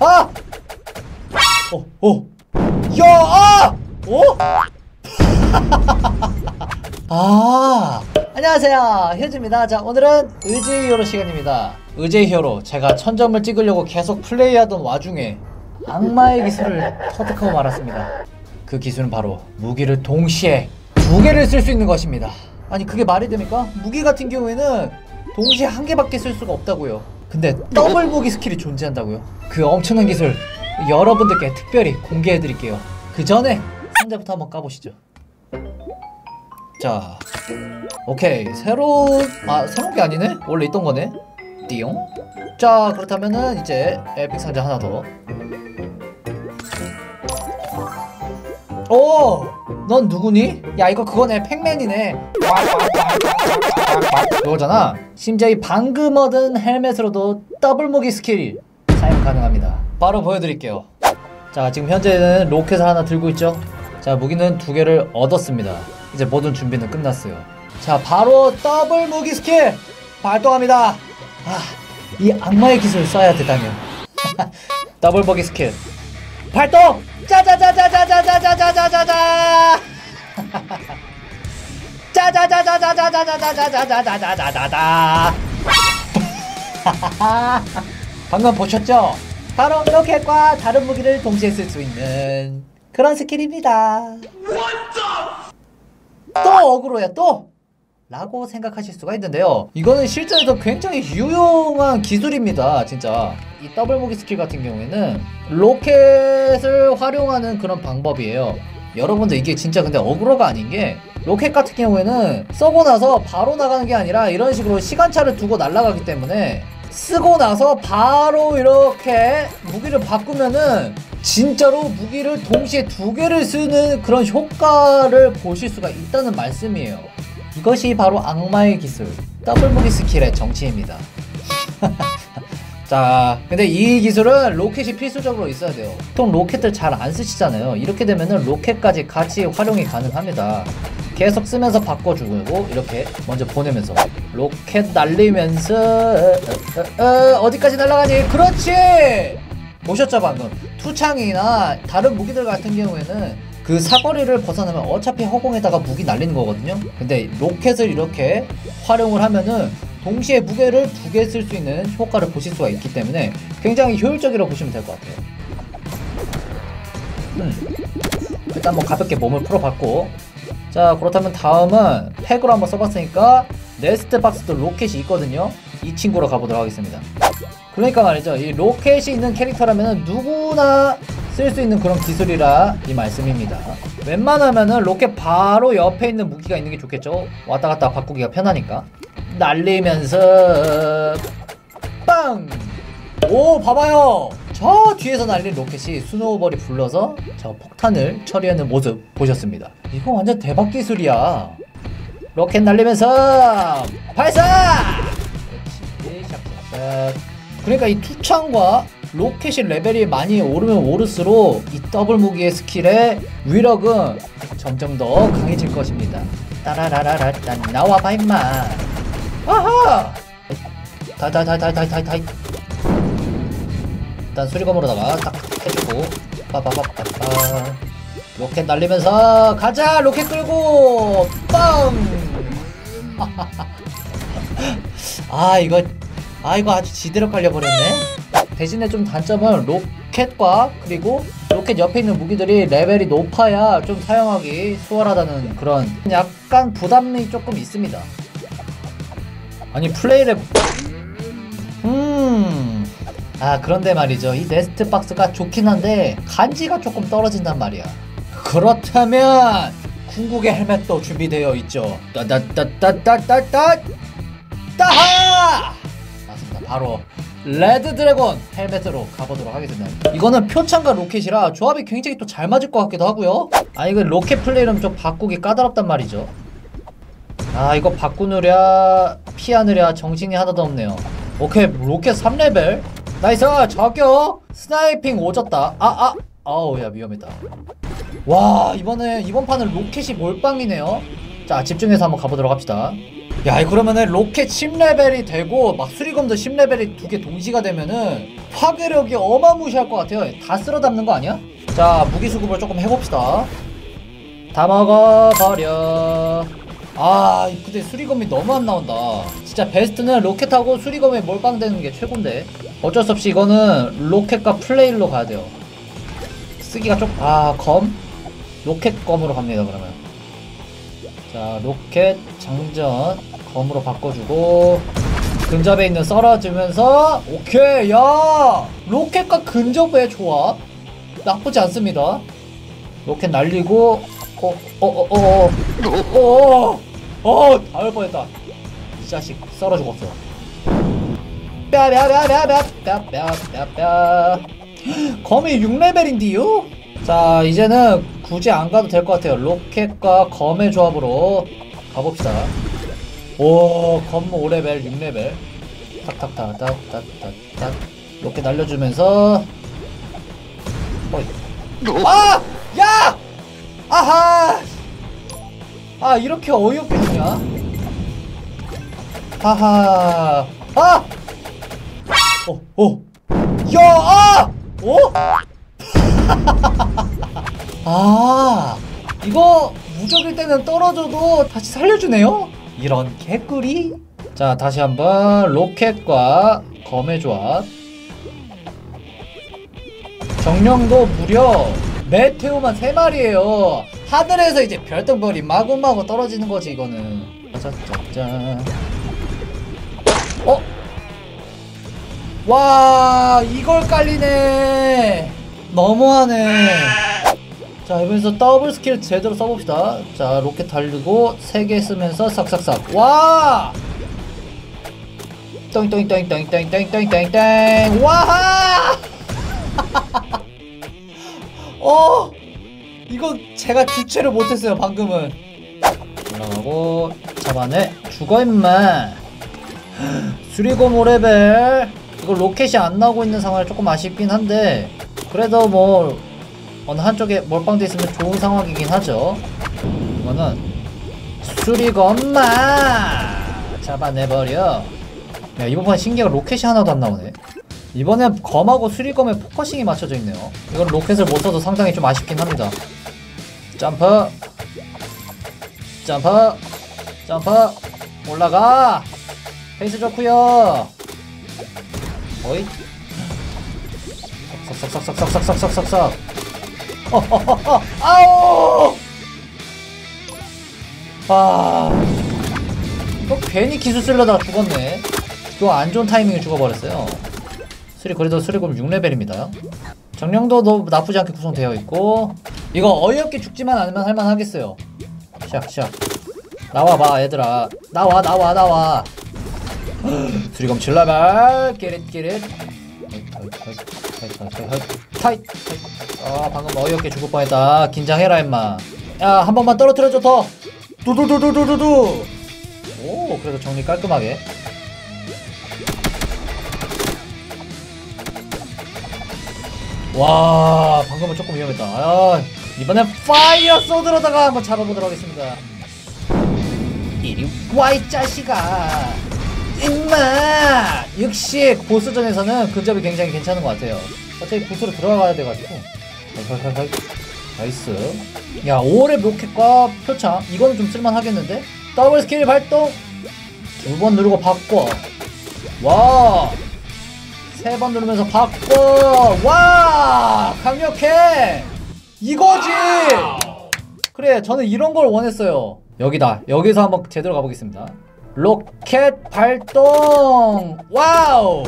아! 어, 어. 야, 아! 어? 아, 안녕하세요. 효주입니다. 자, 오늘은 의제의 히어로 시간입니다. 의제의 히어로. 제가 천점을 찍으려고 계속 플레이하던 와중에 악마의 기술을 터득하고 말았습니다. 그 기술은 바로 무기를 동시에 두 개를 쓸 수 있는 것입니다. 아니, 그게 말이 됩니까? 무기 같은 경우에는 동시에 한 개밖에 쓸 수가 없다고요. 근데 더블 무기 skill이 존재한다고요. 그 엄청난 기술 여러분들께 특별히 공개해 드릴게요. 그 전에 상자부터 한번 까보시죠. 자, 오케이 새로운 아 새로운 게 아니네? 원래 있던 거네. 띠용. 자 그렇다면은 이제 epic 상자 하나 더. 오, 넌 누구니? 야 이거 그거네 팩맨이네. 그거잖아. 심지어 이 방금 얻은 헬멧으로도 더블 무기 스킬 사용 가능합니다. 바로 보여드릴게요. 자 지금 현재는 로켓을 하나 들고 있죠. 자 무기는 두 개를 얻었습니다. 이제 모든 준비는 끝났어요. 자 바로 더블 무기 스킬 발동합니다. 아이 악마의 기술 써야 되다뇨. 더블 무기 스킬 발동! 짜자자자자자자자자자자자! 짜자자자자자자자자자자자자자자자! 방금 보셨죠? 바로 로켓과 다른 무기를 동시에 쓸 수 있는 그런 skill입니다. 또 어그로야 또! 라고 생각하실 수가 있는데요. 이거는 실전에서 굉장히 유용한 기술입니다. 진짜. 이 더블 무기 스킬 같은 경우에는 로켓을 활용하는 그런 방법이에요. 여러분들 이게 진짜 근데 어그로가 아닌 게 로켓 같은 경우에는 쏘고 나서 바로 나가는 게 아니라 이런 식으로 시간차를 두고 날아가기 때문에 쏘고 나서 바로 이렇게 무기를 바꾸면은 진짜로 무기를 동시에 두 개를 쓰는 그런 효과를 보실 수가 있다는 말씀이에요. 이것이 바로 악마의 기술 더블 무기 skill의 정체입니다. 자, 근데 이 기술은 로켓이 필수적으로 있어야 돼요. 보통 로켓들 잘 안 쓰시잖아요. 이렇게 되면은 로켓까지 같이 활용이 가능합니다. 계속 쓰면서 바꿔주고 이렇게 먼저 보내면서 로켓 날리면서 어, 어, 어디까지 날아가니? 그렇지! 보셨죠 방금? 투창이나 다른 무기들 같은 경우에는 그 사거리를 벗어나면 어차피 허공에다가 무기 날리는 거거든요. 근데 로켓을 이렇게 활용을 하면은 동시에 무기를 두 개 쓸 수 있는 효과를 보실 수가 있기 때문에 굉장히 효율적이라고 보시면 될 것 같아요. 음. 일단 뭐 가볍게 몸을 풀어봤고 자 그렇다면 다음은 팩으로 한번 써봤으니까 네스트 박스도 로켓이 있거든요. 이 친구로 가보도록 하겠습니다. 그러니까 말이죠. 이 로켓이 있는 캐릭터라면 누구나 쓸 수 있는 그런 기술이라 이 말씀입니다. 웬만하면은 로켓 바로 옆에 있는 무기가 있는 게 좋겠죠. 왔다 갔다 바꾸기가 편하니까. 날리면서 빵! 오 봐봐요. 저 뒤에서 날린 로켓이 snowball이 굴러서 저 폭탄을 처리하는 모습 보셨습니다. 이거 완전 대박 기술이야. 로켓 날리면서 발사! 그렇지, 샥샥샥. 그러니까 이 투창과 로켓이 레벨이 많이 오르면 오를수록 이 더블 무기의 스킬의 위력은 점점 더 강해질 것입니다. 따라라라라 나와봐 임마. 아하! 다다다다다다다 일단 수리검으로다가 딱 해주고 빠바바바바 로켓 날리면서 가자! 로켓 끌고! 빵! 아 이거 아 이거 아주 지대로 깔려버렸네. 대신에 좀 단점은 로켓과 그리고 로켓 옆에 있는 무기들이 레벨이 높아야 좀 사용하기 수월하다는 그런 약간 부담이 조금 있습니다 아니 플레이를 음. 아 그런데 말이죠. 이 네스트 박스가 좋긴 한데 간지가 조금 떨어진단 말이야. 그렇다면 궁극의 헬멧도 준비되어 있죠. 따따따따따따따 따하! 맞습니다. 바로 red dragon 헬멧으로 가보도록 하겠습니다. 이거는 표창과 로켓이라 조합이 굉장히 또 잘 맞을 것 같기도 하고요. 아 이거 로켓 flail은 좀 바꾸기 까다롭단 말이죠 아 이거 바꾸느랴 피하느랴 정신이 하나도 없네요. 오케이 로켓 3레벨. nice 저격! sniping 오졌다. 아아 아우 야 위험했다. 와 이번에 이번 판은 로켓이 몰빵이네요. 자 집중해서 한번 가보도록 합시다. 야 그러면은 로켓 10레벨이 되고 막 수리검도 10레벨이 두 개 동시가 되면은 파괴력이 어마무시할 것 같아요. 다 쓸어 담는 거 아니야? 자 무기 수급을 조금 해봅시다. 다 먹어버려 아 근데 수리검이 너무 안 나온다. 진짜 베스트는 로켓하고 수리검에 몰빵되는 게 최고인데. 어쩔 수 없이 이거는 로켓과 flail로 가야 돼요. 쓰기가 좀 아 검? 로켓 검으로 갑니다 그러면. 자 로켓 장전 검으로 바꿔주고 근접에 있는 썰어주면서 오케이 야! 로켓과 근접의 조합. 나쁘지 않습니다. 로켓 날리고 어어어어 어 어 어 닿을 뻔했다 이 자식 썰어 죽었어 뼈뼈뼈뼈뼈뼈뼈뼈 검이 6레벨인데요? 자 이제는 굳이 안 가도 될 것 같아요 로켓과 검의 조합으로 가봅시다 오, 검 5레벨, 6레벨. 탁탁탁탁탁탁탁. 이렇게 날려주면서. 어이. 아! 야! 아하! 아, 이렇게 어이없게 주냐? 하하. 아! 어, 어. 야, 아! 어? 아, 이거 무적일 때는 떨어져도 다시 살려주네요? 이런 개꿀이? 자 다시 한번 로켓과 검의 조합 정령도 무려 메테오만 3마리에요 하늘에서 이제 별똥별이 마구마구 떨어지는 거지 이거는. 짜자짠 어? 와 이걸 깔리네. 너무하네. 자 이번에서 더블 스킬 제대로 써봅시다. 자 로켓 달리고 3개 쓰면서 싹싹싹. 와! 똥똥똥똥똥똥똥똥똥 와하! 어 이거 제가 주체를 못했어요 방금은 올라가고 잡아내 죽어 임마 수리검 5레벨 이거 로켓이 안 나오고 있는 상황이 조금 아쉽긴 한데 그래도 뭐 어느 한쪽에 몰빵돼 있으면 좋은 상황이긴 하죠. 이거는 수리검마 잡아내버려. 야 이번 판 신기하게 로켓이 하나도 안 나오네. 이번엔 검하고 수리검에 focusing이 맞춰져 있네요. 이건 로켓을 못 써서 상당히 좀 아쉽긴 합니다. 점프, 점프, 점프, 올라가. 페이스 좋구요. 어이. 석석석석석석석석석석. 아우! 아. 이거 괜히 기술 쓰려다가 죽었네. 이거 안 좋은 타이밍에 죽어버렸어요. 수리 그래도 수리검 6레벨입니다. 정령도 나쁘지 않게 구성되어 있고 이거 어이없게 죽지만 않으면 할만하겠어요. 시작 나와봐 얘들아. 나와 나와 나와. 수리검 7레벨 끼릿 끼릿. 타이 아 방금 어이없게 죽을 뻔했다. 긴장해라 임마. 야 한 번만 떨어뜨려줘 더. 두두두두두두두. 오 그래도 정리 깔끔하게. 와 방금은 조금 위험했다. 아, 이번엔 fire sword로다가 한번 잡아보도록 하겠습니다. 이리 와 이 자식아. 임마! 역시 보스전에서는 근접이 굉장히 괜찮은 것 같아요. 어차피 보스로 들어가야 돼가지고. nice. 야 5렙 로켓과 표창. 이거는 좀 쓸만하겠는데? 더블 스킬 발동! 두 번 누르고 바꿔. 와 세 번 누르면서 바꿔! 와! 강력해 이거지! 그래 저는 이런 걸 원했어요. 여기다. 여기서 한번 제대로 가보겠습니다. 로켓 발동! 와우!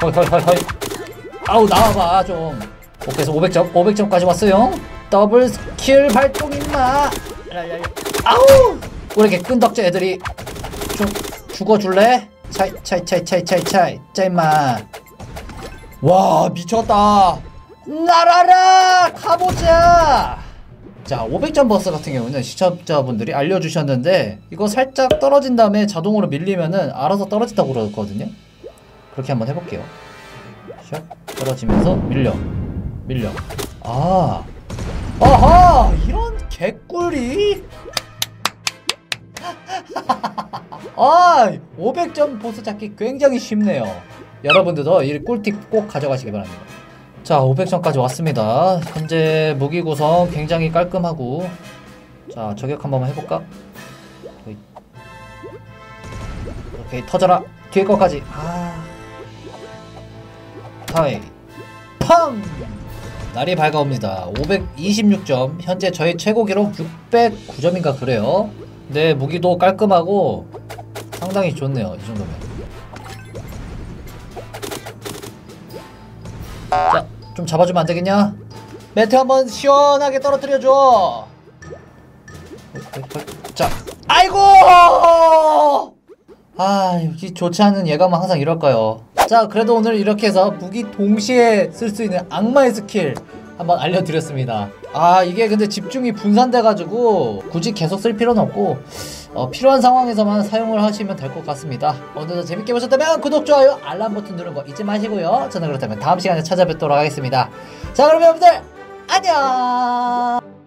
헐헐헐헐. 아우 나와봐 좀. 오케이 그래서 500점 500점까지 왔어요. 더블 스킬 발동 임마. 아우! 왜 이렇게 끈덕지 애들이? 좀 죽어줄래? 차이 차이 차이 차이 차이 차이. 짜 임마 와 미쳤다. 날아라 가보자. 자 500점 버스 같은 경우는 시청자분들이 알려주셨는데 이거 살짝 떨어진 다음에 자동으로 밀리면은 알아서 떨어진다고 그러거든요. 그렇게 한번 해볼게요. 샥 떨어지면서 밀려. 밀려. 아. 아하! 이런 개꿀이? 아 500점 보스 잡기 굉장히 쉽네요 여러분들도 이 꿀팁 꼭 가져가시기 바랍니다. 자 500점까지 왔습니다. 현재 무기 구성 굉장히 깔끔하고 자 저격 한번 해볼까. 오케이 터져라. 뒤에 거까지. 아. 하이 팡 날이 밝아옵니다. 526점. 현재 저희 최고 기록 609점인가 그래요. 네 무기도 깔끔하고 상당히 좋네요 이 정도면 자 좀 잡아주면 안 되겠냐? 매트 한번 시원하게 떨어뜨려줘. 자 아이고! 아 여기 좋지 않은 예감은 항상 이럴까요? 자 그래도 오늘 이렇게 해서 무기 동시에 쓸 수 있는 악마의 스킬 한번 알려드렸습니다. 아 이게 근데 집중이 분산돼 가지고 굳이 계속 쓸 필요는 없고 어, 필요한 상황에서만 사용을 하시면 될 것 같습니다. 오늘도 재밌게 보셨다면 구독 좋아요 알람 버튼 누르는 거 잊지 마시고요. 저는 그렇다면 다음 시간에 찾아뵙도록 하겠습니다. 자 그럼 여러분들 안녕